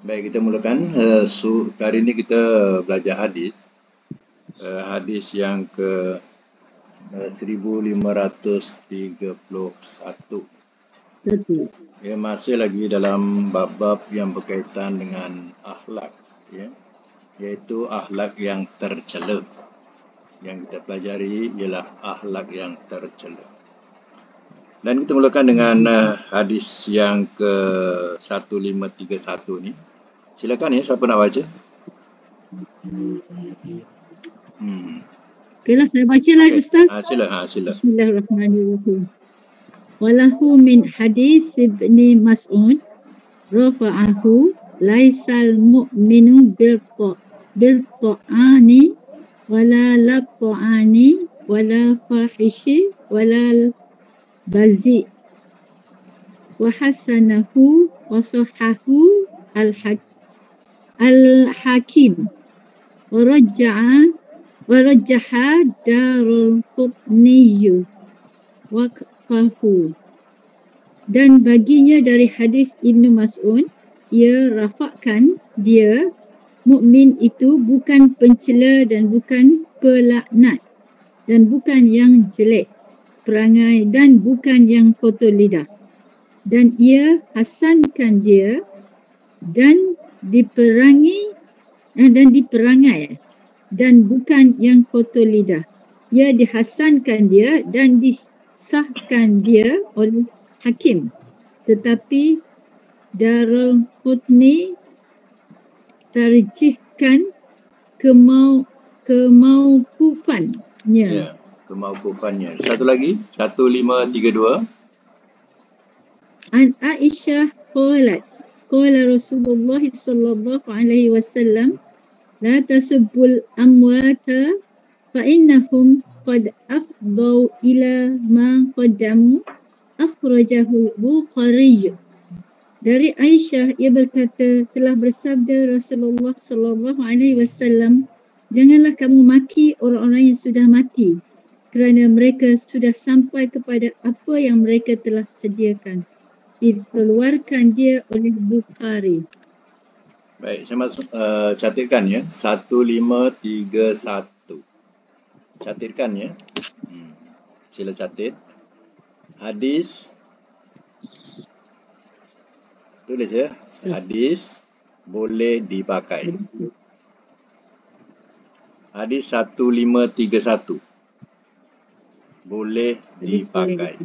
Baik, kita mulakan. Uh, so, hari ini kita belajar hadis. Uh, hadis yang ke uh, 1531. Satu. Ya, masih lagi dalam bab-bab yang berkaitan dengan akhlak. Ya. Iaitu akhlak yang tercela. Yang kita pelajari ialah akhlak yang tercela. Dan kita mulakan dengan uh, hadis yang ke 1531 ni. Silakan ya, siapa nak baca? Hmm. Okeylah, saya baca lagi okay. Ustaz. Ha, sila, ha, sila. Bismillahirrahmanirrahim. Walahu min hadis ibni Mas'ud rafa'ahu laisal mu'minu bil bil ta'ani wala la ta'ani wala fahishi wala bazi wa hasanahu wa sahahu al-hakim Al-Hakim. Waraja'a Warajaha Darul Qubniyu Waqfahu. Dan baginya dari hadis Ibn Mas'ud Ia rafakkan dia Mukmin itu bukan pencela dan bukan pelaknat Dan bukan yang jelek Perangai dan bukan yang kotor lidah. Dan ia hasankan dia dan diperangi eh, dan diperangai dan bukan yang kotor lidah. Ia dihasankan dia dan disahkan dia oleh hakim. Tetapi Darul Qutni terjihkan kemau kemaukufannya. Ya, kemaukufannya. Satu lagi, 1532. An Aisyah qalat qala Rasulullah sallallahu alaihi wasallam la tasubbul amwata fa innahum qad afdau ila ma qaddamu akhrajahu Bukhari dari Aisyah ia berkata telah bersabda Rasulullah sallallahu alaihi wasallam janganlah kamu maki orang-orang yang sudah mati kerana mereka sudah sampai kepada apa yang mereka telah sediakan dikeluarkan dia oleh Bukhari. Baik, saya masuk uh, catatkan ya. 1531. Catatkan ya. Hmm. Sila catat. Hadis. Tulis ya. Hadis boleh dipakai. Hadis 1531. Boleh dipakai.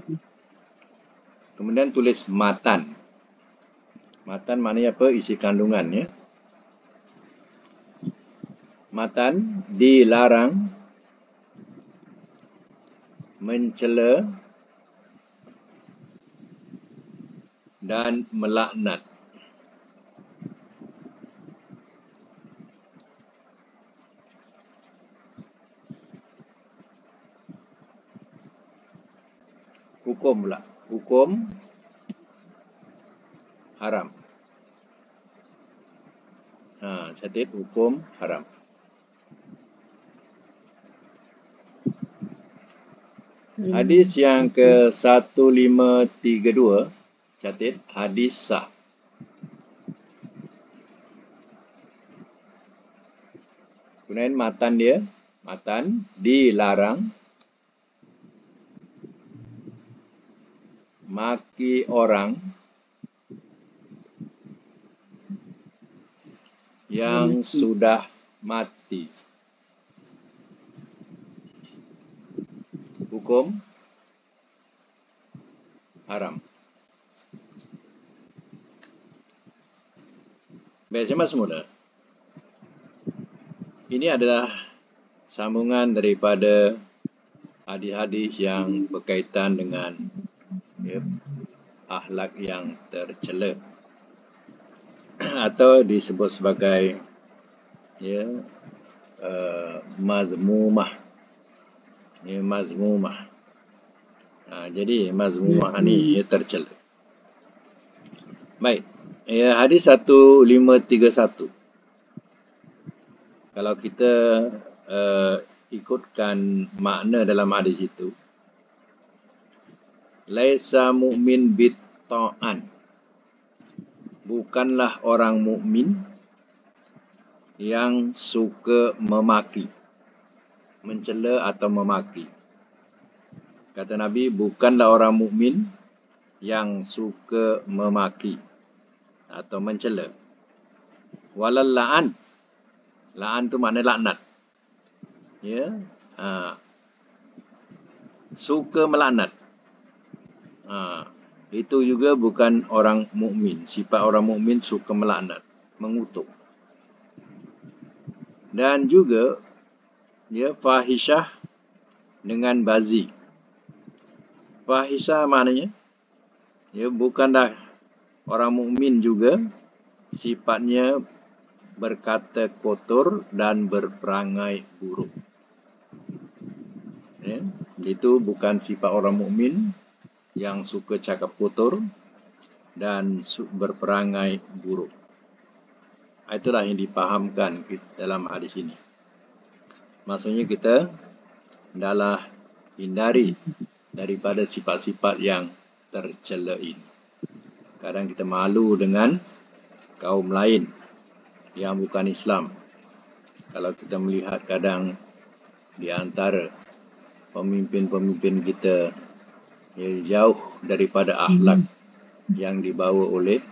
Kemudian tulis matan. Matan maknanya apa? Isi kandungan ya. Matan dilarang mencela dan melaknat. Hukum pula hukum haram. Ha, catat hukum haram. Hadis yang ke 1532 catat hadis sah. Kemudian matan dia, matan dilarang maki orang yang mati. sudah mati. Hukum haram. Baik, saya semula. Ini adalah sambungan daripada hadis-hadis yang berkaitan dengan ya, ahlak yang tercela. Atau disebut sebagai ya uh, mazmumah. Ya mazmumah. Ha, jadi mazmumah ni ya tercela. Baik. Ya hadis 1531 kalau kita uh, ikutkan makna dalam hadis itu laisa mu'min bit ta'an bukanlah orang mukmin yang suka memaki, mencela atau memaki. Kata Nabi, bukanlah orang mukmin yang suka memaki atau mencela. Walal la'an. La'an tu makna laknat. Ya. Ha. Suka melaknat. Ha. Itu juga bukan orang mukmin. Sifat orang mukmin suka melaknat, mengutuk. Dan juga ya fahisyah dengan bazi. Fahisyah maknanya ya bukanlah orang mukmin juga sifatnya berkata kotor dan berperangai buruk. Ya, itu bukan sifat orang mukmin yang suka cakap kotor dan berperangai buruk. Itulah yang dipahamkan dalam hadis ini. Maksudnya kita adalah hindari daripada sifat-sifat yang tercela ini. Kadang kita malu dengan kaum lain yang bukan Islam. Kalau kita melihat kadang di antara pemimpin-pemimpin kita jauh daripada akhlak yang dibawa oleh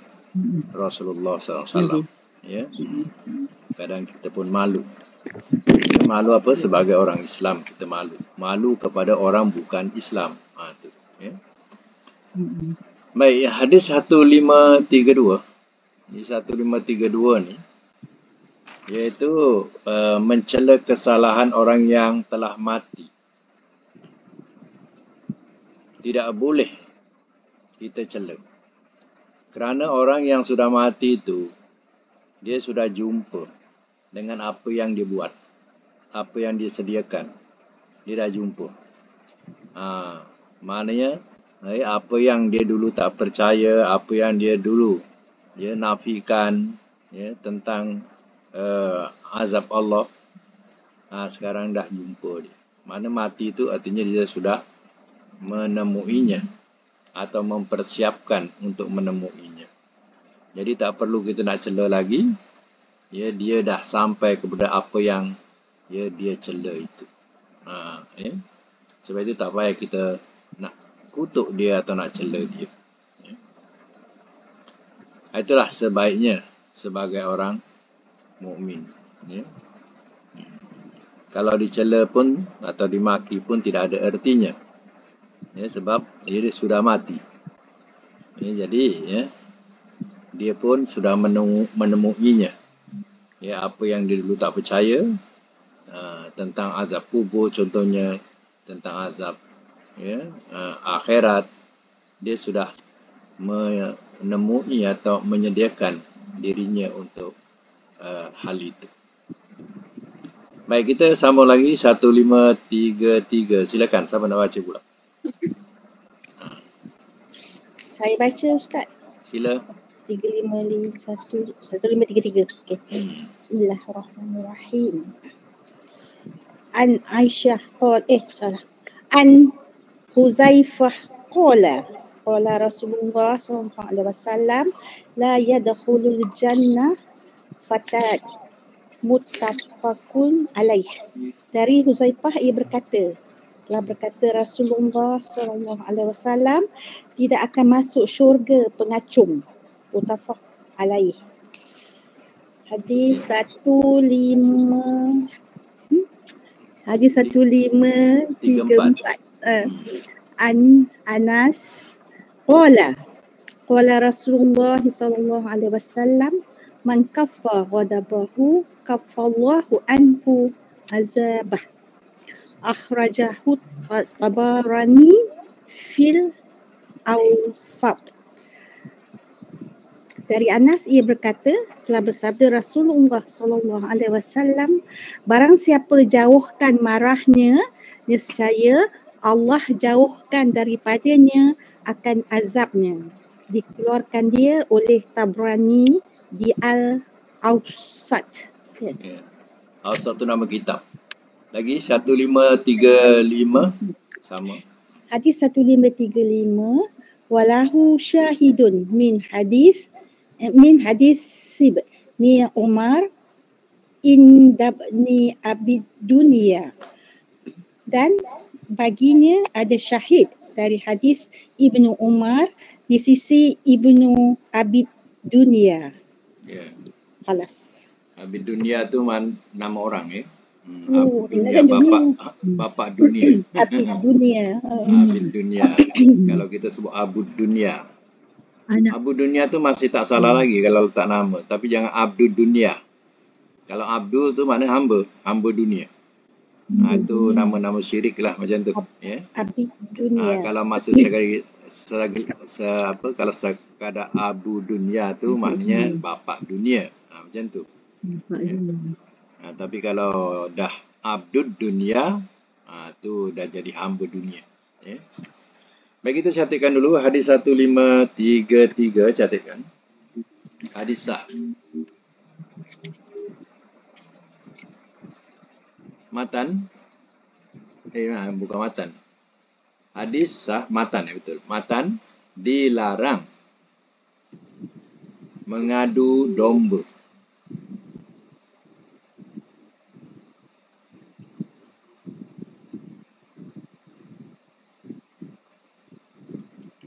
Rasulullah SAW. Ya. Kadang kita pun malu. Kita malu apa? Sebagai orang Islam kita malu. Malu kepada orang bukan Islam. Ha, tu. Ya. Baik, hadis 1532. Ini 1532 ni iaitu uh, mencela kesalahan orang yang telah mati. Tidak boleh kita cela. Kerana orang yang sudah mati itu dia sudah jumpa dengan apa yang dia buat. Apa yang dia sediakan. Dia dah jumpa. Ha, maknanya eh, apa yang dia dulu tak percaya, apa yang dia dulu dia nafikan ya, tentang uh, azab Allah ha, sekarang dah jumpa dia. Mana mati itu artinya dia sudah menemuinya atau mempersiapkan untuk menemuinya. Jadi tak perlu kita nak cela lagi. Ya, dia dah sampai kepada apa yang ya, dia cela itu. Ha, ya. Sebab itu tak payah kita nak kutuk dia atau nak cela dia. Ya. Itulah sebaiknya sebagai orang mukmin ya kalau dicela pun atau dimaki pun tidak ada artinya ya sebab dia sudah mati ya jadi ya dia pun sudah menemu, menemuinya ya apa yang dia dulu tak percaya uh, tentang azab kubur contohnya tentang azab ya uh, akhirat dia sudah menemui atau menyediakan dirinya untuk uh, hal itu. Baik, kita sambung lagi 1533. Silakan, siapa nak baca pula? Saya baca Ustaz. Sila. 3551 1533. Okey. Bismillahirrahmanirrahim. An Aisyah qol eh salah. An Huzaifah qala qala Rasulullah sallallahu alaihi wasallam la yadkhulul jannah fatat muttafaqun alaih. Dari Huzaifah ia berkata, telah berkata Rasulullah sallallahu alaihi wasallam tidak akan masuk syurga pengacung. Muttafaq alaih. Hadis 15 hmm? Hadis 1534 uh, An Anas Qala Qala Rasulullah sallallahu alaihi wasallam man kaffa ghadabahu kaffallahu anhu azabah akhrajahu tabarani fil awsat dari Anas ia berkata telah bersabda Rasulullah sallallahu alaihi wasallam barang siapa jauhkan marahnya niscaya Allah jauhkan daripadanya akan azabnya dikeluarkan dia oleh Tabrani di Al-Awsat. Yeah. Ya. Awsat tu nama kitab. Lagi 1535 sama. Hadis 1535 walahu syahidun min hadis min hadis sib ni Umar indabni abid dunia dan baginya ada syahid dari hadis Ibnu Umar di sisi Ibnu Abid Dunia. Ya. Halas. Abid dunia tu man, nama orang ya. Hmm, Oh, Abid dunia dunia. bapak bapak dunia. Abid Dunia. Abid dunia. kalau kita sebut abud dunia. Anak Abu dunia tu masih tak salah lagi kalau letak nama. Tapi jangan abdul dunia. Kalau abdul tu makna hamba, hamba dunia. Ha, itu nama-nama syirik lah macam tu. Ya. Abid Ha, Dunia. kalau masa sekali selagi se, apa kalau sekadar abu dunia tu maknanya bapa dunia. Ha, macam tu. Nampak dulu. Ha, tapi kalau dah abdud dunia, ha, tu dah jadi hamba dunia. Ya. Baik kita catatkan dulu hadis 1533 catatkan. Hadis sah. Matan. Eh, nah, bukan matan. Hadis sah matan ya betul. Matan dilarang mengadu domba.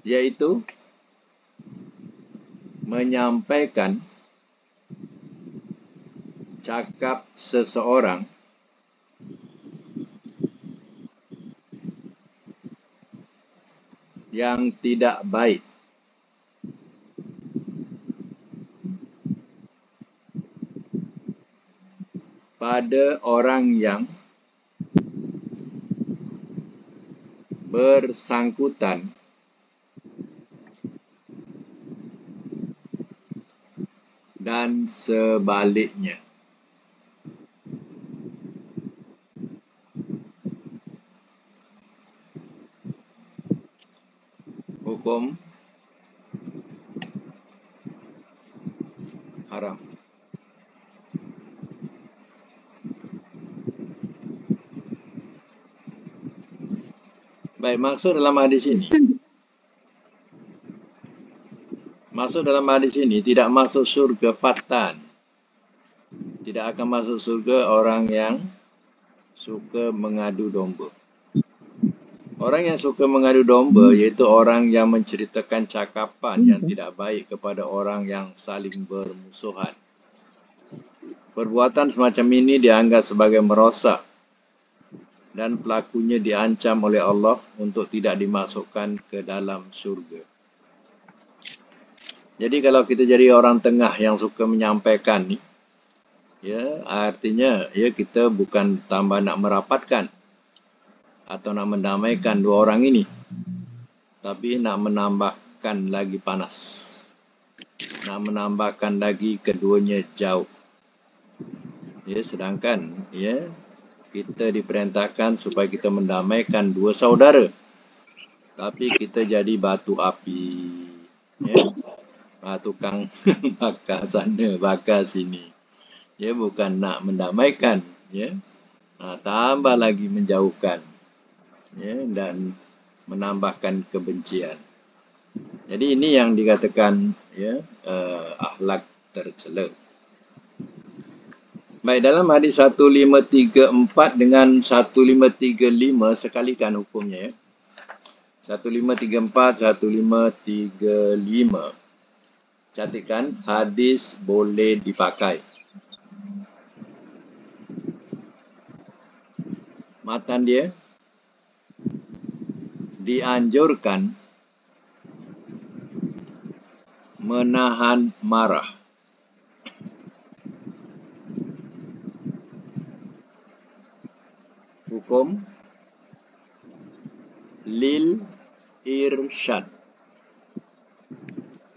Yaitu menyampaikan cakap seseorang yang tidak baik. Pada orang yang bersangkutan dan sebaliknya. Hukum haram. Baik, maksud dalam hadis ini Masuk dalam hadis ini tidak masuk surga fatan. Tidak akan masuk surga orang yang suka mengadu domba. Orang yang suka mengadu domba iaitu orang yang menceritakan cakapan yang tidak baik kepada orang yang saling bermusuhan. Perbuatan semacam ini dianggap sebagai merosak dan pelakunya diancam oleh Allah untuk tidak dimasukkan ke dalam surga. Jadi kalau kita jadi orang tengah yang suka menyampaikan ni, ya artinya ya kita bukan tambah nak merapatkan atau nak mendamaikan dua orang ini, tapi nak menambahkan lagi panas, nak menambahkan lagi keduanya jauh. Ya sedangkan ya kita diperintahkan supaya kita mendamaikan dua saudara, tapi kita jadi batu api. Ya, ha, tukang bakar sana, bakar sini. Ya, bukan nak mendamaikan. Ya, ha, tambah lagi menjauhkan. Ya, dan menambahkan kebencian. Jadi ini yang dikatakan ya uh, akhlak tercela. Baik, dalam hadis 1534 dengan 1535 sekalikan hukumnya ya. 1534, 1535 catatkan hadis boleh dipakai. Matan dia dianjurkan menahan marah. Hukum lil irsyad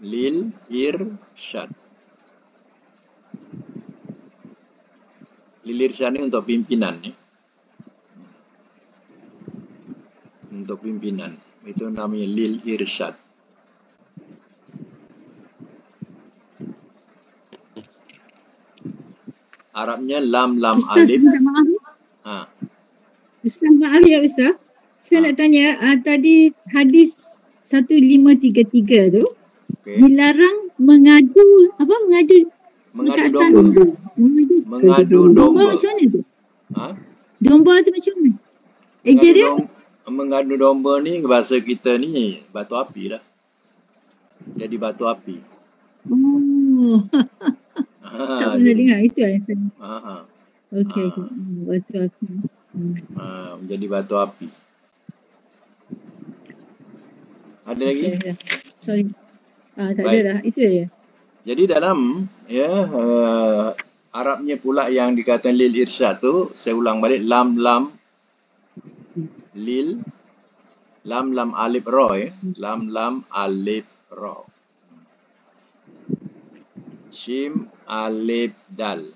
lil irsyad. Lil irsyad ni untuk pimpinan ni. Untuk pimpinan. Itu namanya lil irsyad. Arabnya lam lam Ustaz, alif. maaf. Ha. Ustaz, maaf ya Ustaz. Saya Ha. nak tanya, uh, tadi hadis 1533 tu, Okay. dilarang mengadu apa mengadu Mengadu domba. Domba. mengadu Mengadu domba domba. macam mana tu? Ha? Domba tu macam mana? Eja Mengadu dia? dom- Mengadu domba ni bahasa kita ni batu api lah. Jadi batu api. Oh, Ha, tak pernah jadi, dengar itu yang saya. ha, ha, Okey, Ah. okey. Hmm, Batu api. Hmm. ha, menjadi batu api. Ada lagi? Okay, dah. Sorry. Ah, tak Baik. ada dah. Itu je. Jadi dalam ya uh, Arabnya pula yang dikatakan lil irsyad tu saya ulang balik lam lam lil lam lam alif ra ya. Lam lam alif ra. Shim alif dal.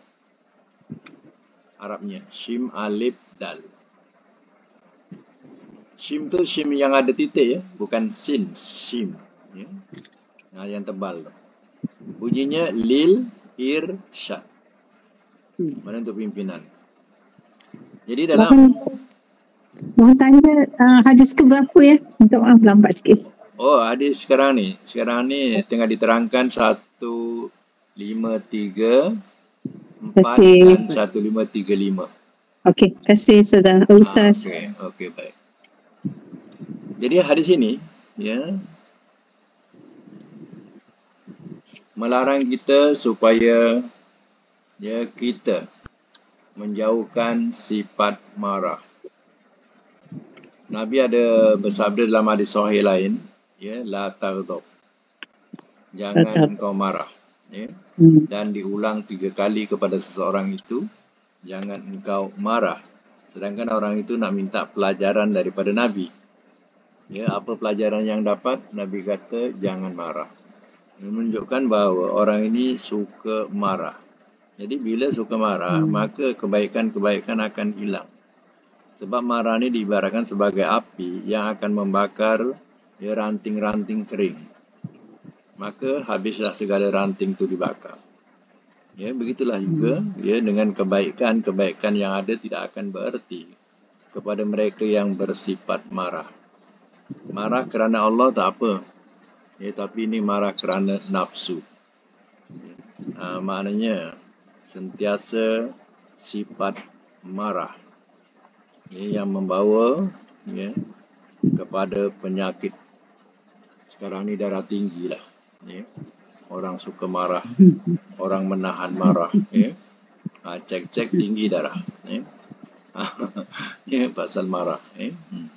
Arabnya shim alif dal. Shim tu shim yang ada titik ya, bukan sin, shim ya. Nah, yang tebal tu. Bunyinya lil irsyad. Mana untuk pimpinan. Jadi dalam Mohon, tanya uh, hadis ke berapa ya? Minta maaf lambat sikit. Oh, hadis sekarang ni. Sekarang ni tengah diterangkan 153 4 Kasih. dan 1535. Okey, kasih Ustazah. Ah, Ustaz. Okey, okey baik. Jadi hadis ini ya melarang kita supaya ya kita menjauhkan sifat marah. Nabi ada bersabda dalam hadis sahih lain, ya la taghdab. Jangan engkau marah, ya. Hmm. Dan diulang tiga kali kepada seseorang itu, jangan engkau marah. Sedangkan orang itu nak minta pelajaran daripada Nabi. Ya, apa pelajaran yang dapat? Nabi kata jangan marah. Ini menunjukkan bahawa orang ini suka marah. Jadi bila suka marah, Hmm. maka kebaikan-kebaikan akan hilang. Sebab marah ni diibaratkan sebagai api yang akan membakar ya, ranting-ranting kering. Maka habislah segala ranting itu dibakar. Ya, begitulah juga ya dengan kebaikan-kebaikan yang ada tidak akan bererti kepada mereka yang bersifat marah. Marah kerana Allah tak apa. Ya, tapi ini marah kerana nafsu. Ha, maknanya sentiasa sifat marah ya, yang membawa ya, kepada penyakit. Sekarang ni darah tinggi lah. Ya. Orang suka marah. Orang menahan marah. Ya. Ha, cek-cek tinggi darah. Ya. ya, pasal marah. Ya. Hmm.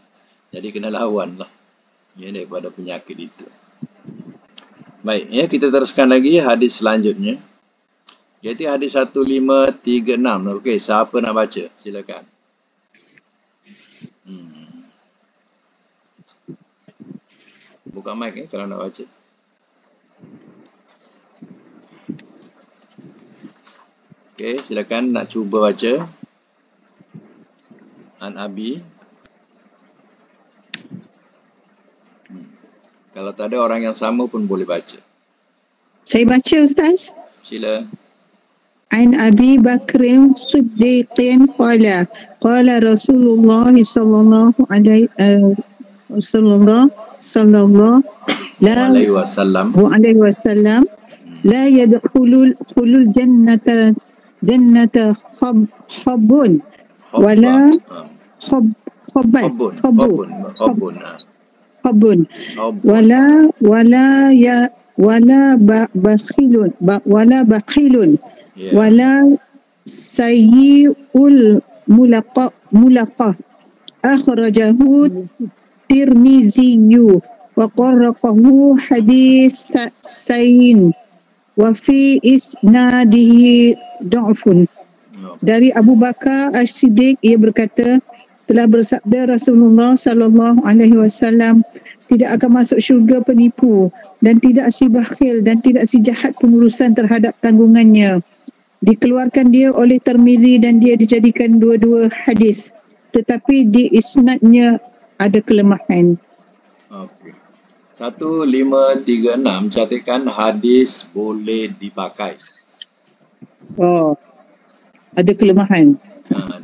Jadi kena lawan lah. Ya, daripada penyakit itu. Baik, ya kita teruskan lagi hadis selanjutnya. Iaitu hadis 1536. Okey, siapa nak baca? Silakan. Hmm. Buka mic eh kalau nak baca. Okey, silakan nak cuba baca. An Abi. Kalau tak ada orang yang sama pun boleh baca. Saya baca Ustaz. Sila. عن أبي بكر صديق قال قال رسول الله صلى الله عليه آه، صلى الله صلى الله لا Alaihi wasallam. عليه وسلم Hmm. لا يدخل خل الجنة جنة خب خب ولا Ah, خب خبت Khobun. خب kabun wala wala ya wala ba, bakhilun ba, wala bakhilun. Yeah. wala sayyul mulaqa mulaqa. Akhrajahu tirmizi yu wa qarraqahu hadis sa, sayyin wa fi isnadihi da'fun. Dari Abu Bakar Ash-Siddiq ia berkata telah bersabda Rasulullah sallallahu alaihi wasallam tidak akan masuk syurga penipu dan tidak si bakhil dan tidak si jahat pengurusan terhadap tanggungannya dikeluarkan dia oleh Tirmizi dan dia dijadikan dua-dua hadis tetapi di isnadnya ada kelemahan Okey. Tiga enam catatkan hadis boleh dipakai. oh ada kelemahan Ha.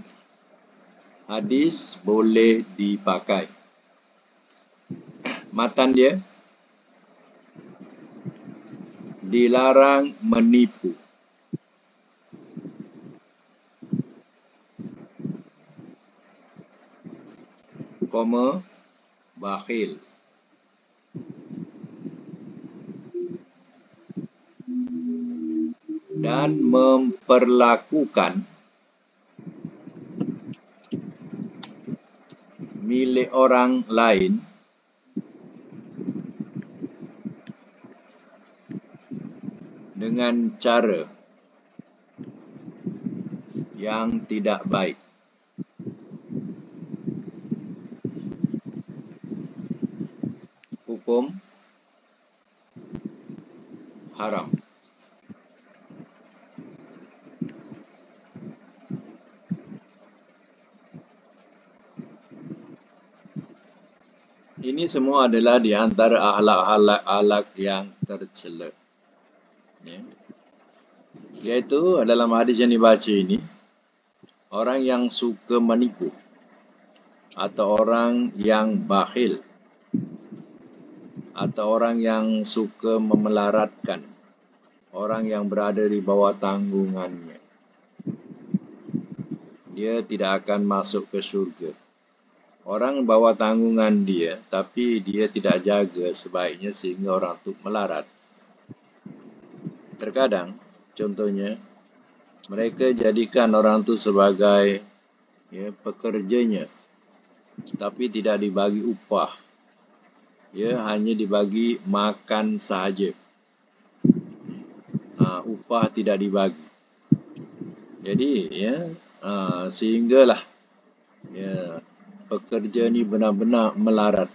Hadis boleh dipakai. Matan dia dilarang menipu. Koma bakhil. Dan memperlakukan milik orang lain dengan cara yang tidak baik. Hukum haram. Ini semua adalah di antara ahlak-ahlak yang tercela. Ya. Iaitu dalam hadis yang dibaca ini, orang yang suka menipu atau orang yang bakhil atau orang yang suka memelaratkan orang yang berada di bawah tanggungannya. Dia tidak akan masuk ke syurga. Orang bawa tanggungan dia tapi dia tidak jaga sebaiknya sehingga orang itu melarat. Terkadang, contohnya, mereka jadikan orang itu sebagai ya, pekerjanya tapi tidak dibagi upah. Ya, hanya dibagi makan sahaja. Ha, upah tidak dibagi. Jadi, ya, ha, sehinggalah ya, pekerja ni benar-benar melarat.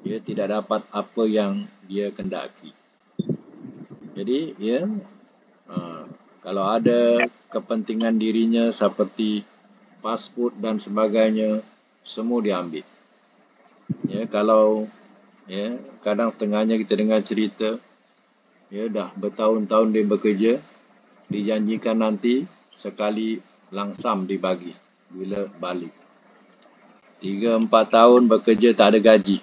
Dia tidak dapat apa yang dia kendaki. Jadi, ya, uh, kalau ada kepentingan dirinya seperti pasport dan sebagainya, semua diambil. Ya, kalau ya, kadang setengahnya kita dengar cerita, ya, dah bertahun-tahun dia bekerja, dijanjikan nanti sekali langsam dibagi bila balik. Tiga empat tahun bekerja tak ada gaji.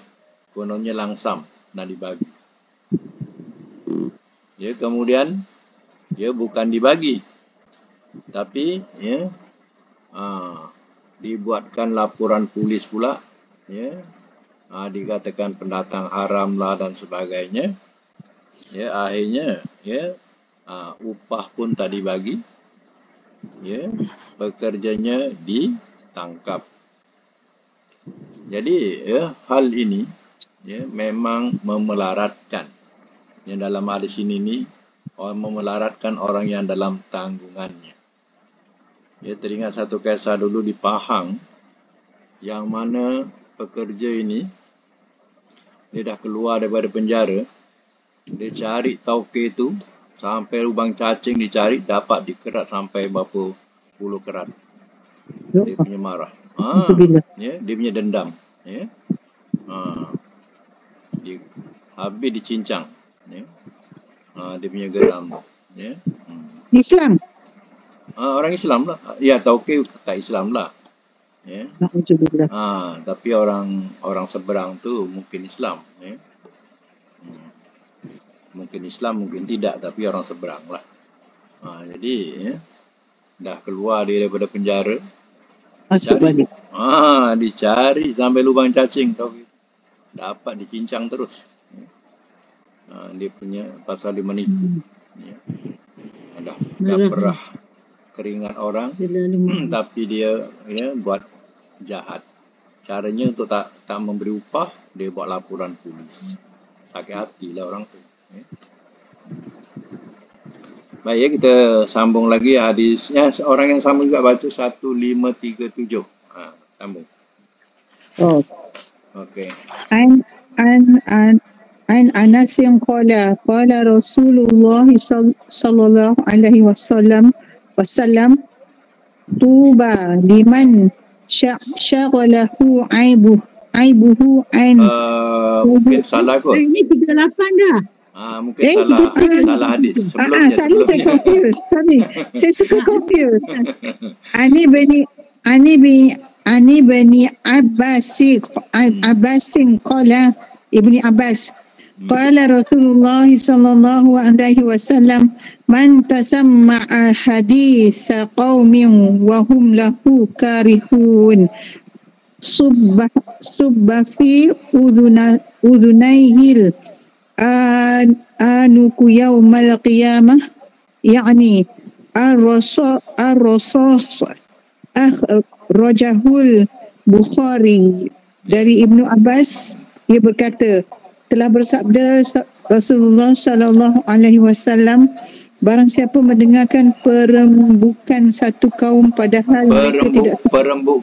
Kononnya langsam nak dibagi. Ya, kemudian ya bukan dibagi. Tapi ya ha, dibuatkan laporan polis pula ya ha, dikatakan pendatang haram lah dan sebagainya. Ya akhirnya ya ha, upah pun tak dibagi. Ya pekerjanya ditangkap jadi ya hal ini ya memang memelaratkan. Yang dalam hadis ini ni orang memelaratkan orang yang dalam tanggungannya. Ya teringat satu kisah dulu di Pahang yang mana pekerja ini dia dah keluar daripada penjara. Dia cari tauke itu sampai lubang cacing dicari dapat dikerat sampai berapa puluh kerat. Dia punya marah. Ah, ya, dia punya dendam. Ya. Ha. Dia, habis dicincang. Ya. Ha, dia punya geram. Ya. Hmm. Islam? Ha, orang Islam lah. Ya, tauke tak Islam lah. Ya. Ha, tapi orang orang seberang tu mungkin Islam. Ya. Hmm. Mungkin Islam, mungkin tidak. Tapi orang seberang lah. Ha, jadi, ya, dah keluar dia daripada penjara. Masuk balik. Ah, dicari sampai lubang cacing kau gitu. Dapat dicincang terus. Ah, dia punya pasal dia menipu. Hmm. Ya. Ada dah perah keringat orang tapi dia ya buat jahat. Caranya untuk tak tak memberi upah, dia buat laporan polis. Sakit hati lah orang tu. Ya. Baik ya, kita sambung lagi hadisnya. Orang yang sama juga baca 1537. Ha, sambung. Oh. Okey. An an an an Anas yang qala qala Rasulullah sallallahu alaihi wasallam wasallam tuba liman syaghalahu aibu aibuhu an uh, mungkin salah kot. Ini 38 dah. Ah, mungkin eh, salah uh, salah hadis sebelumnya. Ah, sebelumnya. saya confuse. Sorry. saya suka confuse. Ani bani Ani bin Ani bani Abbas Abbasin qala Ibni Abbas Qala Rasulullah sallallahu alaihi wasallam man tasamma'a hadith qaumin wa hum lahu karihun subba subba fi udhuna udhunayhil anuku yaumal qiyamah yani ar-rasul ar-rasus akhrajahul Bukhari dari Ibnu Abbas ia berkata telah bersabda Rasulullah sallallahu alaihi wasallam barang siapa mendengarkan perembukan satu kaum padahal mereka tidak Perembuk,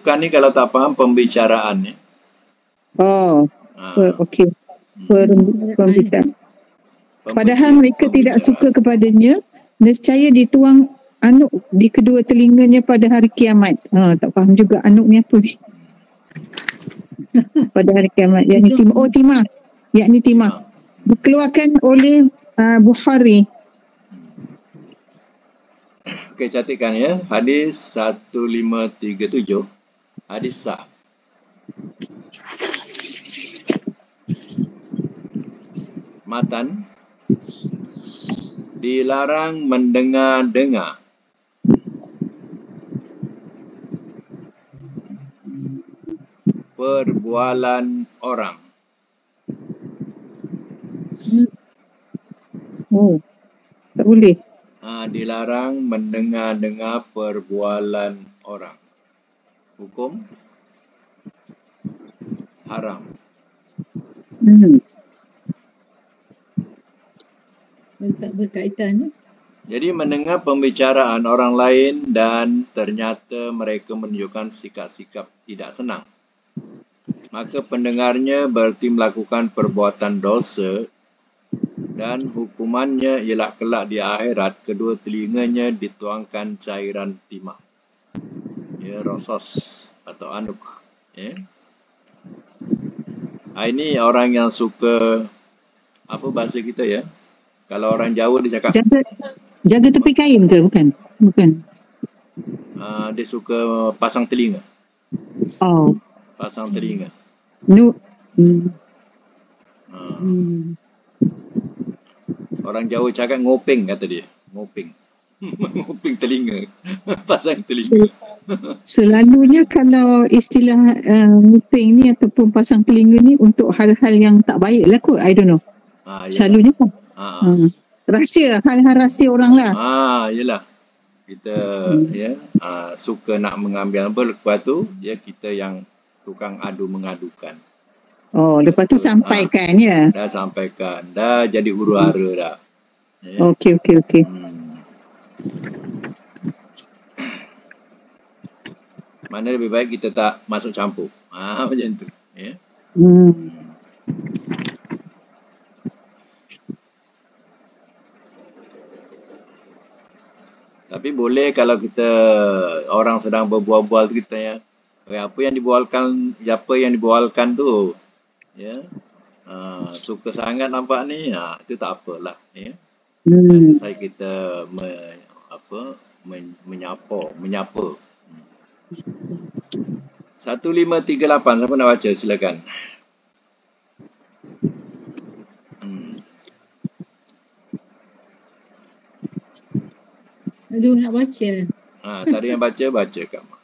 perembukan ni kalau tak faham pembicaraan ni. oh Ha. okey perembukan padahal mereka tidak suka kepadanya nescaya dituang anuk di kedua telinganya pada hari kiamat. Ha tak faham juga anuk ni apa ni. Pada hari kiamat. Yakni timah. Oh timah. Yakni timah. Dikeluarkan oleh uh, Bukhari. Okey, catatkan ya. Hadis 1537. Hadis sah. Matan dilarang mendengar-dengar. Perbualan orang. Oh tak boleh. Ha, dilarang mendengar-dengar perbualan orang. Hukum haram. Hmm. Tak berkaitan. Jadi mendengar pembicaraan orang lain dan ternyata mereka menunjukkan sikap-sikap tidak senang. Maka pendengarnya berarti melakukan perbuatan dosa dan hukumannya ialah kelak di akhirat kedua telinganya dituangkan cairan timah. Ya, rosos atau anuk. Ya. Ah, ini orang yang suka apa bahasa kita ya? Kalau orang Jawa dia cakap jaga jaga tepi kain ke bukan bukan uh, dia suka pasang telinga. oh Pasang telinga. no hmm. Uh, Hmm. orang Jawa cakap ngopeng kata dia. Ngopeng. ngopeng telinga. pasang telinga. Selalunya kalau istilah uh, nguping ni ataupun pasang telinga ni untuk hal-hal yang tak baik lah kot. I don't know. Ha, yalah. Selalunya kan. Ha, Uh, rahsia, hal-hal rahsia orang lah. ha, yalah. Kita Hmm. ya uh, suka nak mengambil apa lepas tu ya kita yang tukang adu mengadukan. Oh, lepas tu sampaikan ya. Dah sampaikan. Dah jadi huru hara dah. Ya. Okey, okey, okey. Hmm. Mana lebih baik kita tak masuk campur. Ha, macam tu. Ya. Hmm. Tapi boleh kalau kita orang sedang berbual-bual tu kita ya. Apa yang dibualkan, apa yang dibualkan tu. Ya. Uh, suka sangat nampak ni, ha, itu tak apalah. Ya. Hmm. Saya kita me, apa men, menyapa, menyapa. Hmm. 1538 siapa nak baca silakan. Aduh nak baca. Ha, tak ada yang baca, baca Kak Mak.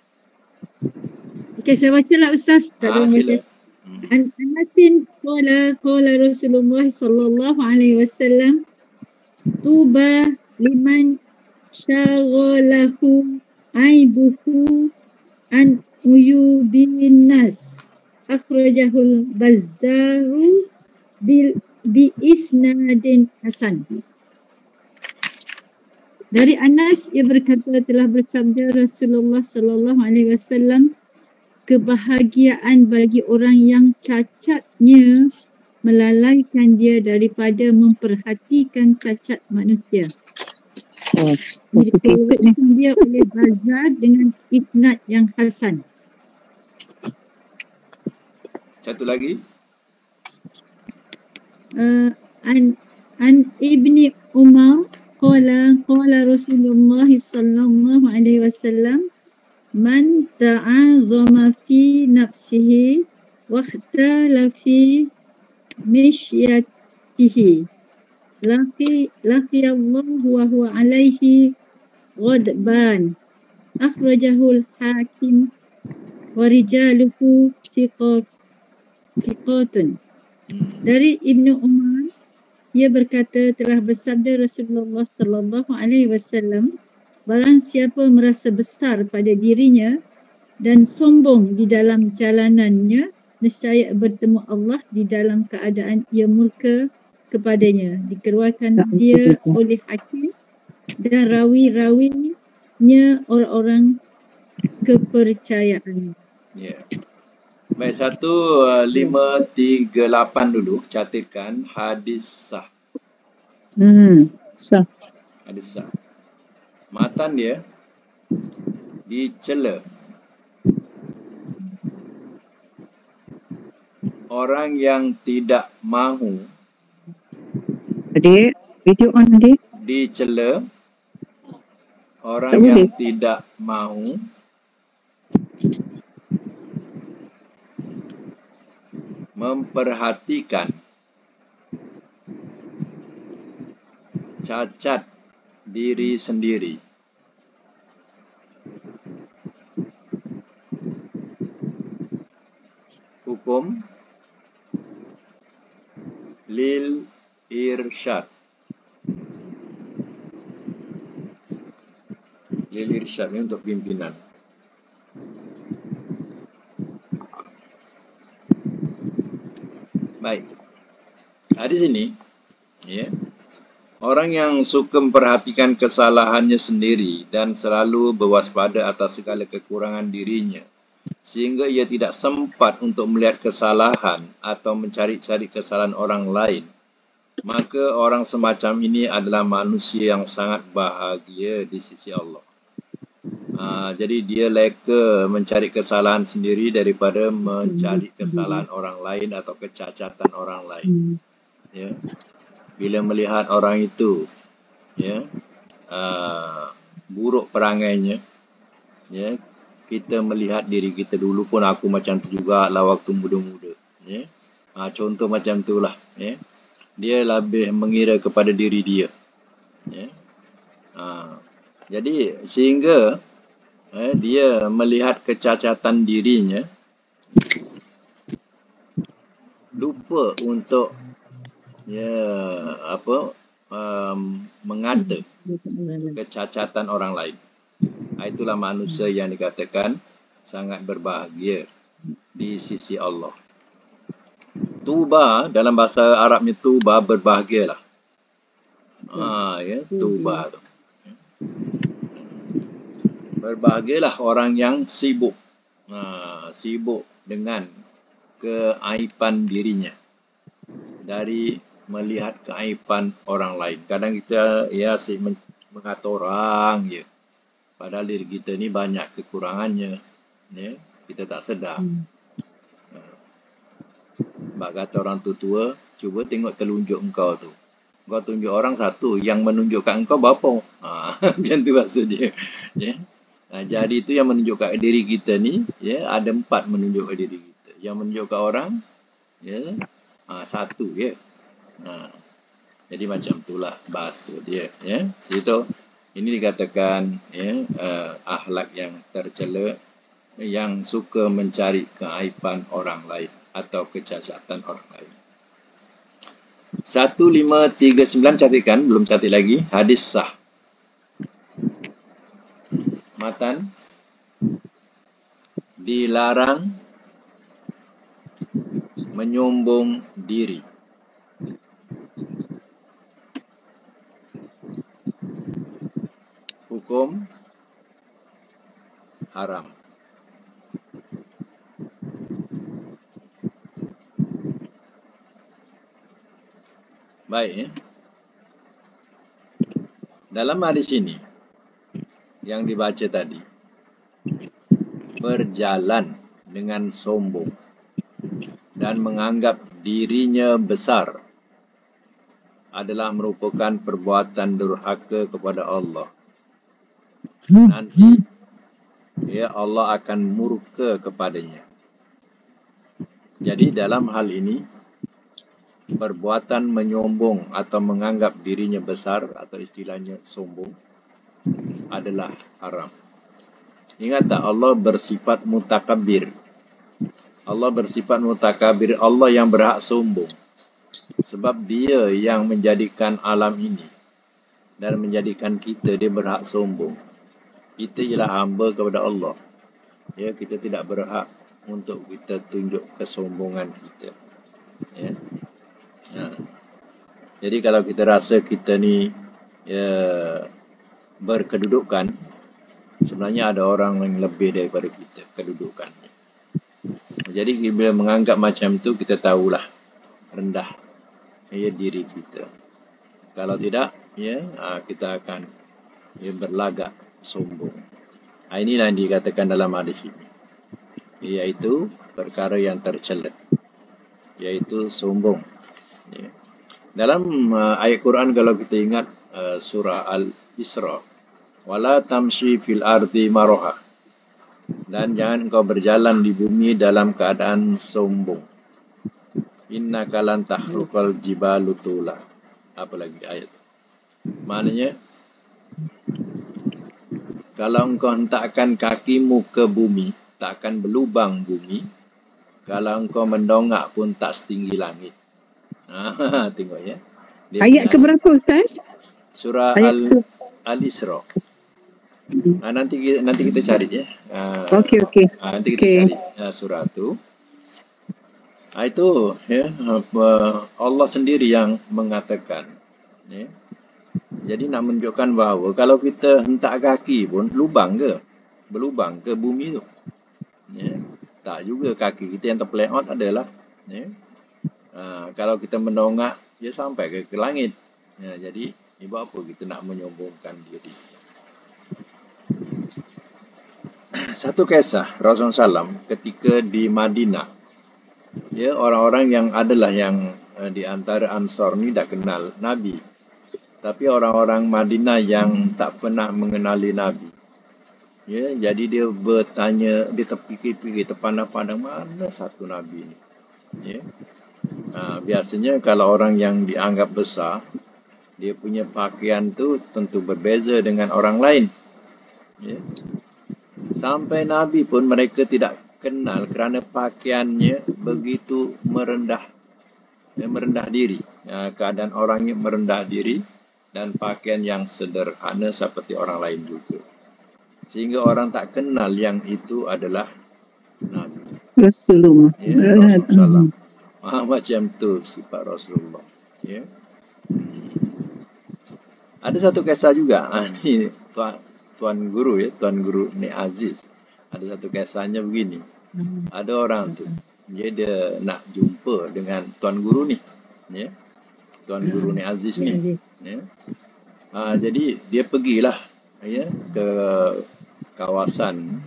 Okey saya baca lah Ustaz. Tak ada Ha, yang baca. sila. Hmm. An Anasin qala qala Rasulullah sallallahu alaihi wasallam tuba liman syaghalahu aibuhu an uyubin nas akhrajahul bazzaru bil bi isnadin hasan dari Anas ia berkata telah bersabda Rasulullah sallallahu alaihi wasallam kebahagiaan bagi orang yang cacatnya melalaikan dia daripada memperhatikan cacat manusia. Oh, diriwayatkan dia oleh Bazar dengan isnad yang hasan. Satu lagi. Uh, an an ibni Umar qala qala Rasulullah sallallahu alaihi wasallam man ta'azama fi nafsihi wa ikhtala fi mishyat imra'atihi laki laki Allah wa huwa alaihi ghadban akhrajahu al-hakim wa rijaluhu siqat siqatun Hmm. dari Ibnu Umar ia berkata telah bersabda Rasulullah sallallahu alaihi wasallam barang siapa merasa besar pada dirinya dan sombong di dalam jalanannya nescaya bertemu Allah di dalam keadaan ia murka kepadanya. Dikeluarkan dia oleh hakim dan rawi-rawinya orang-orang kepercayaan. Ya. Baik, satu uh, lima tiga lapan dulu catatkan hadis sah. Hmm. Sah. Hadis sah. Matan dia dicela. Orang yang tidak mahu Adik, video on adik. dicela orang Tak yang boleh. tidak mahu memperhatikan. Cacat diri sendiri. Hukum. Lil irsyad. Lil irsyad ni untuk pimpinan baik. Nah, di sini ya orang yang suka memperhatikan kesalahannya sendiri dan selalu berwaspada atas segala kekurangan dirinya sehingga ia tidak sempat untuk melihat kesalahan atau mencari-cari kesalahan orang lain maka orang semacam ini adalah manusia yang sangat bahagia di sisi Allah Ha, jadi dia leka mencari kesalahan sendiri daripada mencari kesalahan orang lain atau kecacatan orang lain. Hmm. ya. Bila melihat orang itu ya uh, buruk perangainya ya kita melihat diri kita dulu pun aku macam tu juga lah waktu muda-muda ya. Ha, contoh macam itulah ya. Dia lebih mengira kepada diri dia ya. Ha, jadi sehingga eh, dia melihat kecacatan dirinya lupa untuk ya apa um, mengata kecacatan orang lain. Ha, itulah manusia yang dikatakan sangat berbahagia di sisi Allah. Tuba dalam bahasa Arabnya tuba berbahagialah. Ah ya, tuba tu. Berbahagialah orang yang sibuk. Ha, sibuk dengan keaiban dirinya dari melihat keaiban orang lain. Kadang kita ya asyik men- mengata orang je. Padahal diri kita ni banyak kekurangannya. Ya, kita tak sedar. Hmm. Bak kata orang tu tua, cuba tengok telunjuk engkau tu. Kau tunjuk orang satu, yang menunjukkan engkau berapa? Ha, macam tu maksud dia. Ya. Ha, jadi itu yang menunjukkan diri kita ni, ya, ada empat menunjukkan diri kita. Yang menunjukkan orang, ya, ha, satu ya. Ha, jadi macam itulah bahasa dia. Ya. Itu ini dikatakan ya, uh, akhlak yang tercela yang suka mencari keaiban orang lain atau kecacatan orang lain. 1539 catatkan, belum catat lagi, hadis sah. Matan dilarang menyombong diri. Hukum haram. Baik ya. Dalam hadis ini yang dibaca tadi berjalan dengan sombong dan menganggap dirinya besar adalah merupakan perbuatan durhaka kepada Allah. Nanti ya Allah akan murka kepadanya. Jadi dalam hal ini perbuatan menyombong atau menganggap dirinya besar atau istilahnya sombong adalah haram. Ingat tak Allah bersifat mutakabir. Allah bersifat mutakabir. Allah yang berhak sombong. Sebab dia yang menjadikan alam ini dan menjadikan kita dia berhak sombong. Kita ialah hamba kepada Allah. Ya, kita tidak berhak untuk kita tunjuk kesombongan kita. Ya. Ha. Jadi kalau kita rasa kita ni ya berkedudukan sebenarnya ada orang yang lebih daripada kita kedudukan. Jadi bila menganggap macam tu kita tahulah rendah ya diri kita. Kalau tidak ya ha, kita akan ya, berlagak sombong. Ha, inilah yang dikatakan dalam hadis ini. Iaitu perkara yang tercela. Iaitu sombong. Ya. Dalam uh, ayat Quran kalau kita ingat uh, surah Al-Isra. Wala tamshi fil ardi maroha. Dan jangan engkau berjalan di bumi dalam keadaan sombong. Inna kalan tahrukal jibalutula. Apa lagi ayat? Maknanya, kalau engkau hentakkan kakimu ke bumi, tak akan berlubang bumi. Kalau engkau mendongak pun tak setinggi langit. Ha, tengok ya. Dia Ayat ke berapa Ustaz? Surah Al Al-Isra. Ha, nanti kita, nanti kita cari ya. Ha, okey okey. Ha, nanti kita okay. cari ha, surah tu. Ha, itu ya Allah sendiri yang mengatakan ya. Jadi nak menunjukkan bahawa kalau kita hentak kaki pun lubang ke? Berlubang ke bumi tu? Ya. Tak juga kaki kita yang terpeleot adalah ya. Ha, kalau kita mendongak dia sampai ke, ke langit. Ya, jadi ibu apa kita nak menyombongkan diri? Satu kisah Rasulullah SAW ketika di Madinah. Ya, orang-orang yang adalah yang uh, di antara Ansar ni dah kenal Nabi tapi orang-orang Madinah yang tak pernah mengenali Nabi. Ya, jadi dia bertanya, dia terfikir-fikir, terpandang-pandang mana satu Nabi ini. Ya. Ha, biasanya kalau orang yang dianggap besar, dia punya pakaian tu tentu berbeza dengan orang lain. Ya. Sampai Nabi pun mereka tidak kenal kerana pakaiannya begitu merendah. Ya, merendah diri. Ya, keadaan orangnya merendah diri dan pakaian yang sederhana seperti orang lain juga. Sehingga orang tak kenal yang itu adalah Nabi. Rasulullah. Ya, Rasulullah. Ah, macam tu sifat Rasulullah. Ya. Ada satu kisah juga. Ah, ni tuan, tuan guru ya, tuan guru ni Aziz. Ada satu kisahnya begini. Ada orang tu, dia, dia nak jumpa dengan tuan guru ni. Ya. Tuan guru ni Aziz ni ya. Ha, jadi dia pergilah ya ke kawasan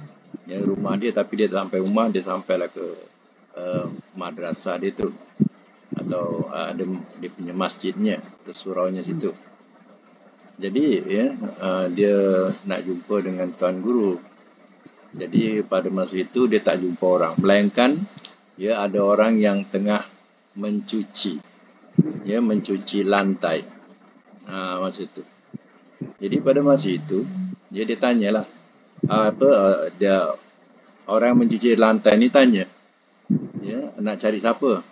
ya rumah dia tapi dia tak sampai rumah dia sampailah ke uh, madrasah dia tu atau uh, ada dia punya masjidnya atau suraunya situ. Jadi ya uh, dia nak jumpa dengan tuan guru. Jadi pada masa itu dia tak jumpa orang melainkan ya ada orang yang tengah mencuci ya mencuci lantai Ha, masa itu. Jadi pada masa itu, dia dia tanyalah apa dia orang yang mencuci lantai ni tanya. Ya, nak cari siapa?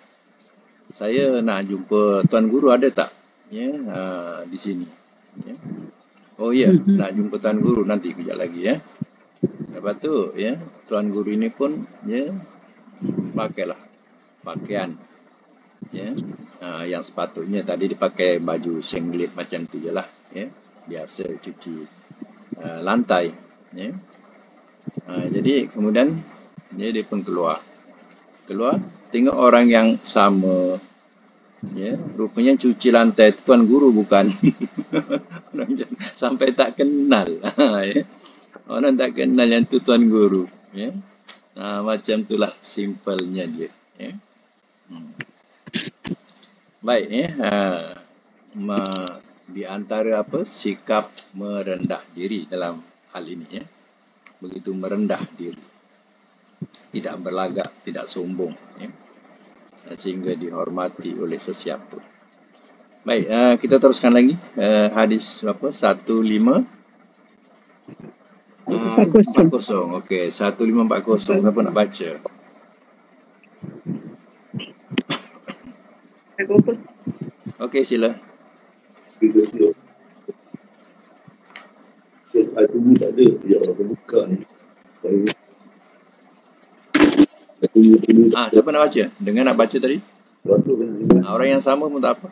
Saya nak jumpa tuan guru ada tak? Ya, ha, di sini. Ya. Oh ya, mm-hmm. nak jumpa tuan guru nanti kejap lagi ya. Lepas tu ya, tuan guru ini pun ya pakailah pakaian ya uh, yang sepatutnya tadi dipakai baju singlet macam tu je lah ya biasa cuci uh, lantai ya uh, jadi kemudian dia dia pun keluar keluar tengok orang yang sama ya rupanya cuci lantai tu tuan guru bukan sampai tak kenal ya orang tak kenal yang tu tuan guru ya uh, macam itulah simpelnya dia ya hmm. Baik ya. Ha, ma, di antara apa sikap merendah diri dalam hal ini ya. Begitu merendah diri. Tidak berlagak, tidak sombong ya. Sehingga dihormati oleh sesiapa. Baik, uh, kita teruskan lagi uh, hadis apa? 15 Empat kosong. 40. Okey, 1540. Siapa nak baca? Okey, sila. Ni tak ada Ya Allah ni Aku ni dulu Ah, siapa nak baca? Dengar nak baca tadi? Ah, orang yang sama pun tak apa.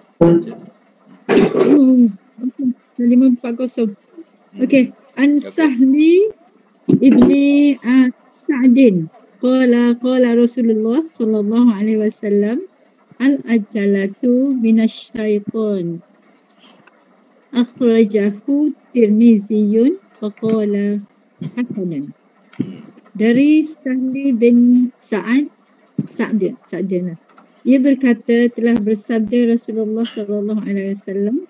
Lima empat kosong. Okey. An Okey. Sahli ibni uh, Sa'din. Qala qala Rasulullah sallallahu alaihi wasallam al ajalatu minasyaitan. Akhrajahu Tirmiziyun wa qala hasanan. Dari Sahli bin Sa'ad Sa'd Sa'din. Ia berkata telah bersabda Rasulullah sallallahu alaihi wasallam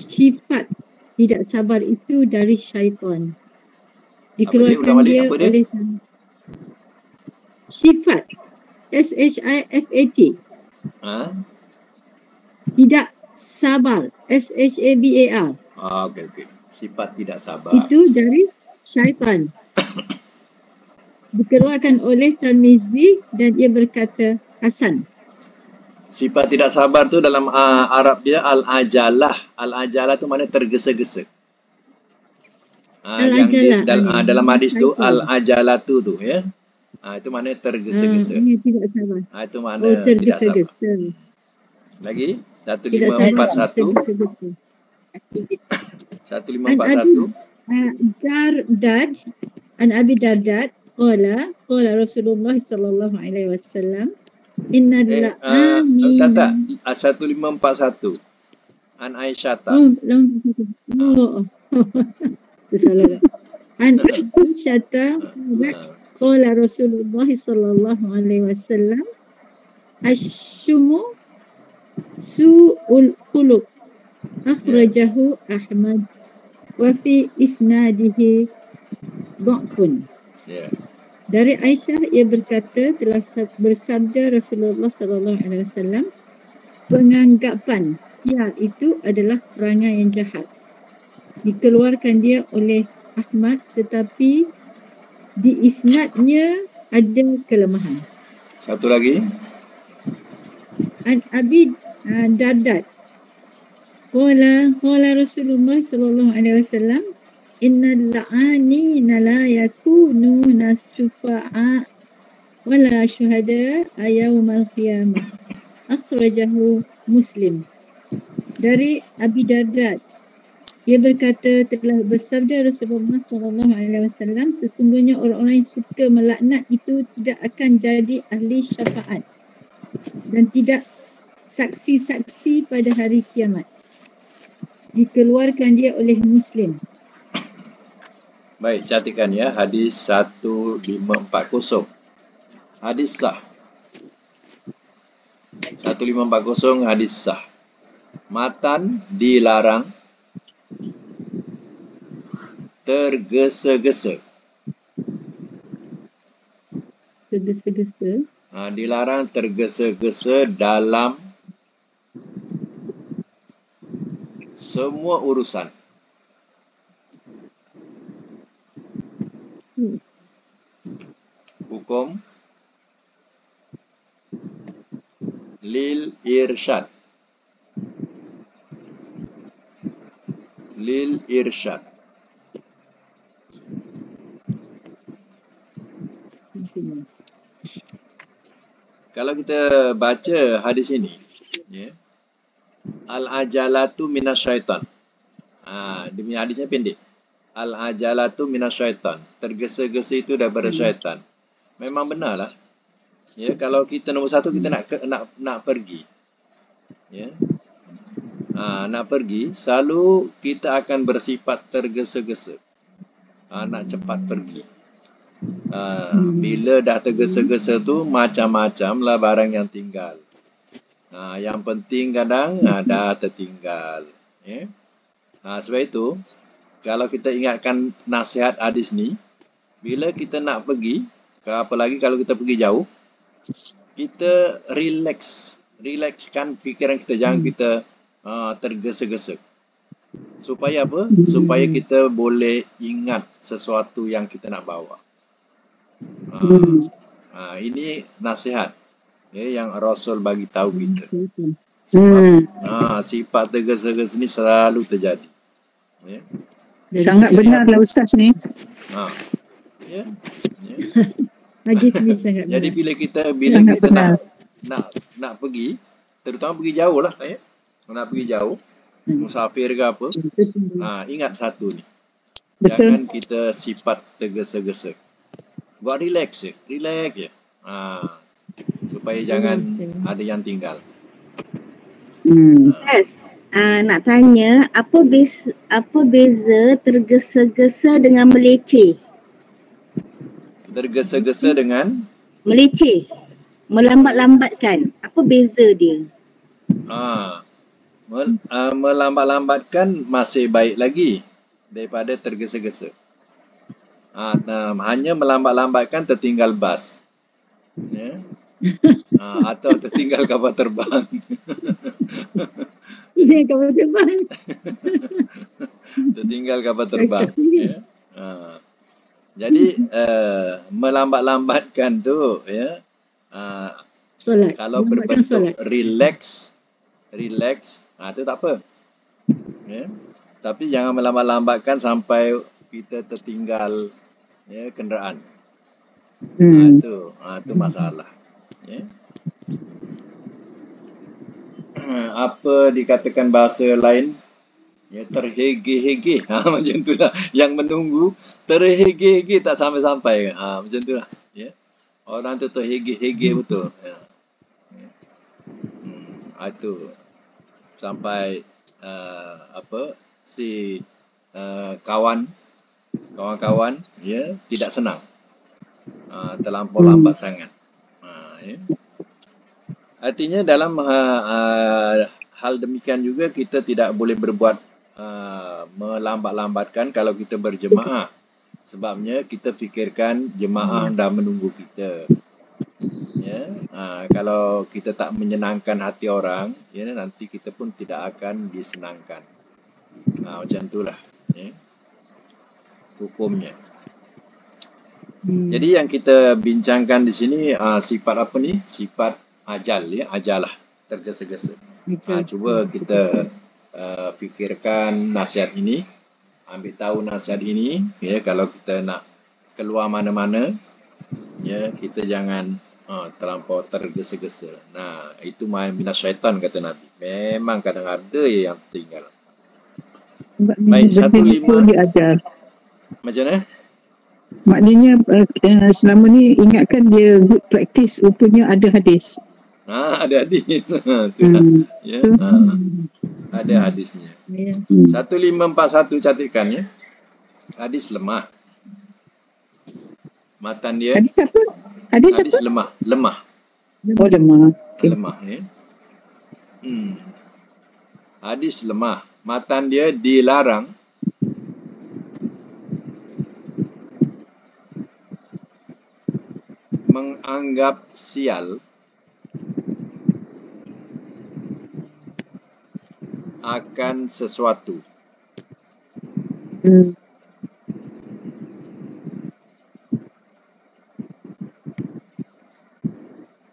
sifat tidak sabar itu dari syaitan. Dikeluarkan dia, apa dia? oleh sifat S H I F A T Ha? tidak sabar S H A B A R Ah, okey okey. Sifat tidak sabar. itu dari syaitan. Dikeluarkan oleh Tirmizi dan ia berkata Hasan. Sifat tidak sabar tu dalam uh, Arab dia al-ajalah. Al-ajalah tu mana tergesa-gesa. Ah, yang dia, Al-ajalah, dal, ah, dalam hadis tu syaitan. al-ajalatu tu ya. Ah, itu mana tergesa-gesa. ini tidak sabar. Ah, itu mana Oh, tidak sabar. tergesa-gesa. Lagi Tidak sabar. 1541 Tergesa-gesa. 1541 Ah, Dardad an Abi Dardad qala qala Rasulullah sallallahu alaihi wasallam inna eh uh, tak tak Ah, 1541 An Aisyah tak. Oh satu. Oh. Salah an Aisyah qala Rasulullah sallallahu alaihi wasallam ashumu su'ul khuluq akhrajahu Ahmad wa fi isnadihi dha'fun Dari Aisyah ia berkata telah sab- bersabda Rasulullah sallallahu alaihi wasallam penganggapan sial itu adalah perangai yang jahat. Dikeluarkan dia oleh Ahmad tetapi di isnadnya ada kelemahan. satu lagi An Abi uh, Dardat Qala qala Rasulullah sallallahu alaihi wasallam innal la'anina la yakununa syufa'a wala syuhada yaumal qiyamah akhrajahu Muslim dari Abi Dardat ia berkata telah bersabda Rasulullah sallallahu alaihi wasallam sesungguhnya orang-orang yang suka melaknat itu tidak akan jadi ahli syafaat dan tidak saksi-saksi pada hari kiamat. Dikeluarkan dia oleh Muslim. Baik, cantikkan ya hadis 1540. Hadis sah. 1540 hadis sah. Matan dilarang tergesa-gesa. Tergesa-gesa. Ha, dilarang tergesa-gesa dalam semua urusan. Hukum lil irsyad. Lil irsyad. Kalau kita baca hadis ini, ya. Al-ajalatu minasyaitan. Ha, dia punya hadisnya pendek. Al-ajalatu minasyaitan. Tergesa-gesa itu daripada syaitan. Memang benarlah. Ya, kalau kita nombor satu kita nak ke- nak nak pergi. Ya. Ha, nak pergi, selalu kita akan bersifat tergesa-gesa. Ha, nak cepat pergi. Ha, bila dah tergesa-gesa tu macam-macam lah barang yang tinggal. Ha, yang penting kadang ha, dah tertinggal. Ya. Ha, sebab itu kalau kita ingatkan nasihat hadis ni, bila kita nak pergi, ke apa lagi kalau kita pergi jauh, kita relax. Relaxkan fikiran kita. Jangan Hmm. kita uh, tergesa-gesa. Supaya apa? Supaya Hmm. kita boleh ingat sesuatu yang kita nak bawa. Uh, Hmm. uh, ini nasihat ya, yang Rasul bagi tahu kita. Betul. Sebab Hmm. uh, sifat tergesa-gesa ni selalu terjadi. Ya. Sangat benar lah Ustaz ni. Uh, ya. ya. ni sangat Jadi benar. bila kita bila Sangat kita benar. nak nak nak pergi, terutama pergi jauh lah ya. Nak pergi jauh, Hmm. musafir ke apa, ha, ingat satu ni. Betul. Jangan kita sifat tergesa-gesa. Buat relax je, relax je. Ha, supaya jangan ada yang tinggal. Hmm. Yes. Uh, nak tanya apa beza apa beza tergesa-gesa dengan meleceh? Tergesa-gesa dengan Meleceh. Melambat-lambatkan. Apa beza dia? ha, mel, uh, melambat-lambatkan masih baik lagi daripada tergesa-gesa. Ha, nah, hanya melambat-lambatkan tertinggal bas. Ya. Ha, atau tertinggal kapal terbang. Dia kapal terbang. tertinggal kapal terbang. Ya. Ha. Jadi uh, melambat-lambatkan tu ya uh, Solat. kalau berbentuk solat. relax relax ha, tu tak apa. Ya. Tapi jangan melambat-lambatkan sampai kita tertinggal ya kenderaan. Ha, Hmm. itu ha, itu masalah. Ya. Apa dikatakan bahasa lain? Ya terhege-hege. Ha, macam tu lah. Yang menunggu terhege-hege tak sampai-sampai. Ha, macam tu lah. Ya. Orang tu terhege-hege betul. Ya. Hmm, ha, itu sampai uh, apa si uh, kawan kawan-kawan ya tidak senang uh, terlampau lambat sangat. Uh, ya. Artinya dalam uh, uh, hal demikian juga kita tidak boleh berbuat uh, melambat-lambatkan kalau kita berjemaah. Sebabnya kita fikirkan jemaah dah menunggu kita. Ya, uh, kalau kita tak menyenangkan hati orang, ya nanti kita pun tidak akan disenangkan. Uh, macam itulah, ya. Hukumnya. Hmm. Jadi yang kita bincangkan di sini uh, sifat apa ni? Sifat ajal ya, ajalah tergesa-gesa. Betul. Uh, cuba kita uh, fikirkan nasihat ini, ambil tahu nasihat ini ya kalau kita nak keluar mana-mana ya kita jangan uh, terlampau tergesa-gesa. Nah, itu main minas syaitan kata Nabi. Memang kadang ada yang tinggal. Baik, satu lima. diajar. Macam mana? Maknanya uh, uh, selama ni ingatkan dia good practice rupanya ada hadis. Ha, ada hadis. Itulah. Hmm. Ya, ha, ada hadisnya. Ya. Hmm. 1541 catatkan ya. Hadis lemah. Matan dia Hadis apa? Hadis hadis apa? lemah, lemah, Oh lemah. Okay. lemah ya. Hmm. Hadis lemah. Matan dia dilarang menganggap sial akan sesuatu. Hmm.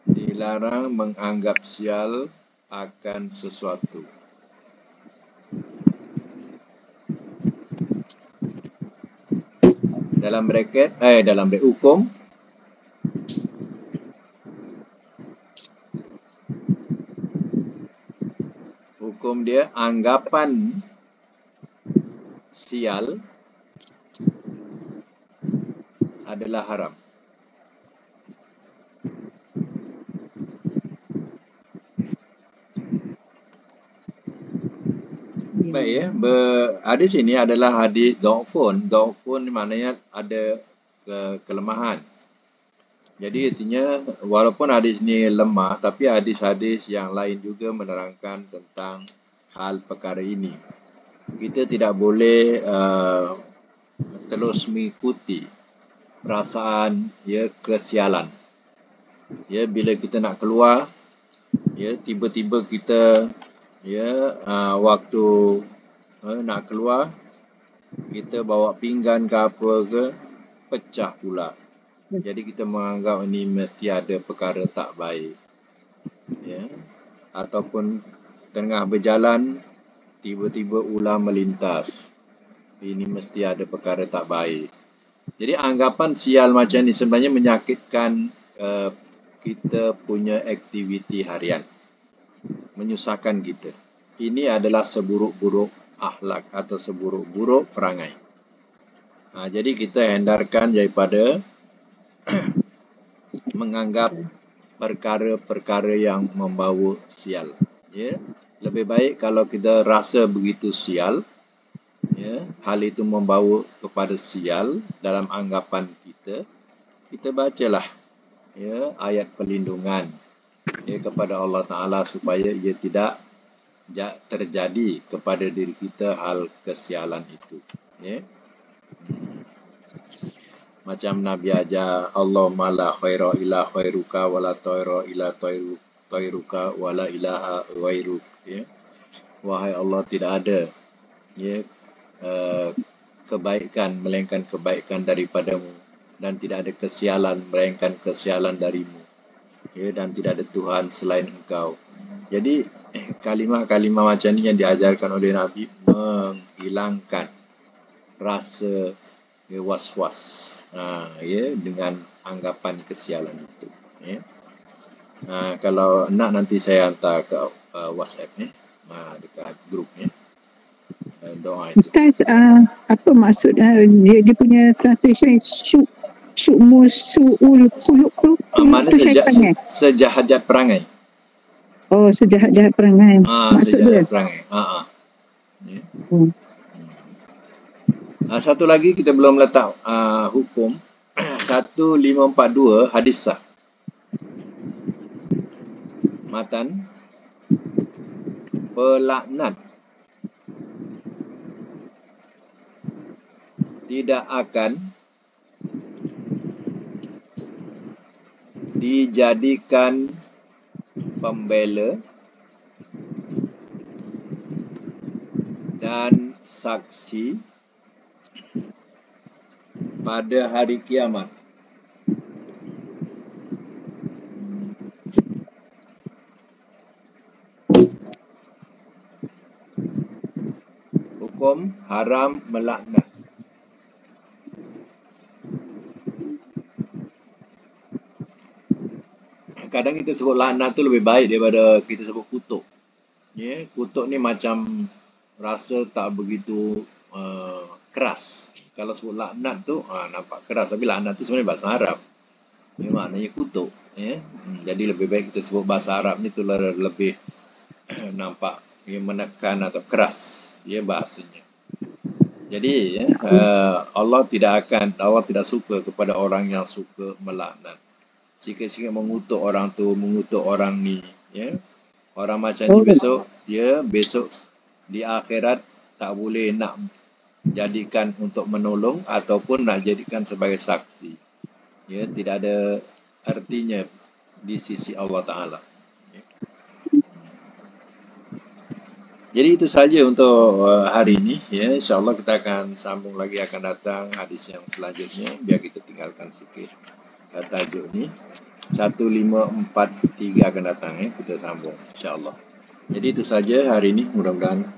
Dilarang menganggap sial akan sesuatu. Dalam bracket, eh dalam bracket hukum, hukum dia anggapan sial adalah haram. Baik ya. Ber, hadis ini adalah hadis. Dhaufun ni maknanya ada ke, kelemahan. Jadi artinya walaupun hadis ni lemah tapi hadis-hadis yang lain juga menerangkan tentang hal perkara ini. Kita tidak boleh uh, terus mengikuti perasaan ya kesialan. Ya, bila kita nak keluar, ya, tiba-tiba kita ya uh, waktu uh, nak keluar kita bawa pinggan ke apa ke pecah pula. Jadi kita menganggap ini mesti ada perkara tak baik. Ya. Ataupun tengah berjalan tiba-tiba ular melintas. Ini mesti ada perkara tak baik. Jadi anggapan sial macam ni sebenarnya menyakitkan uh, kita punya aktiviti harian. Menyusahkan kita. Ini adalah seburuk-buruk akhlak atau seburuk-buruk perangai. Ha, jadi kita hendarkan daripada menganggap perkara-perkara yang membawa sial. Ya, lebih baik kalau kita rasa begitu sial, ya, hal itu membawa kepada sial dalam anggapan kita, kita bacalah ya ayat perlindungan ya kepada Allah Taala supaya ia tidak terjadi kepada diri kita hal kesialan itu ya macam Nabi ajar Allah mala khaira ila khairuka wala tayra ila tayru tayruka wala ilaha ghairuk ya. Wahai Allah tidak ada ya uh, kebaikan melainkan kebaikan daripadamu dan tidak ada kesialan melainkan kesialan darimu ya dan tidak ada tuhan selain engkau. Jadi kalimah-kalimah macam ni yang diajarkan oleh nabi menghilangkan rasa ya, was-was ha, ya dengan anggapan kesialan itu ya ha, kalau nak nanti saya hantar ke uh, WhatsApp ya ha, dekat grup ya doa itu. Ustaz, uh, apa maksud uh, dia, dia punya translation syuk syukmu su'ul khuluk tu? Uh, mana seja, se, sejahat-jahat perangai. Oh, sejahat-jahat perangai. Ah, Maksud sejahat dia? perangai. Ha ah. Ya. Hmm. Uh, satu lagi kita belum letak. Uh, hukum. 1542 hadis sah. Matan. Pelaknat. Tidak akan dijadikan pembela dan saksi pada hari kiamat. Hukum haram melaknat. kadang kita sebut laknat tu lebih baik daripada kita sebut kutuk. Ya, yeah, kutuk ni macam rasa tak begitu uh, keras. Kalau sebut laknat tu uh, nampak keras tapi laknat tu sebenarnya bahasa Arab. Ini maknanya kutuk, ya. Hmm, jadi lebih baik kita sebut bahasa Arab ni tu lebih nampak yang menekan atau keras ya bahasanya. Jadi ya, uh, Allah tidak akan Allah tidak suka kepada orang yang suka melaknat sikit-sikit mengutuk orang tu, mengutuk orang ni, ya. Orang macam ni besok, ya, besok di akhirat tak boleh nak jadikan untuk menolong ataupun nak jadikan sebagai saksi. Ya, tidak ada artinya di sisi Allah Taala. Ya. Jadi itu saja untuk uh, hari ini ya insyaallah kita akan sambung lagi akan datang hadis yang selanjutnya biar kita tinggalkan sikit tajuk ni 1543 akan datang eh kita sambung insyaallah jadi itu saja hari ini mudah-mudahan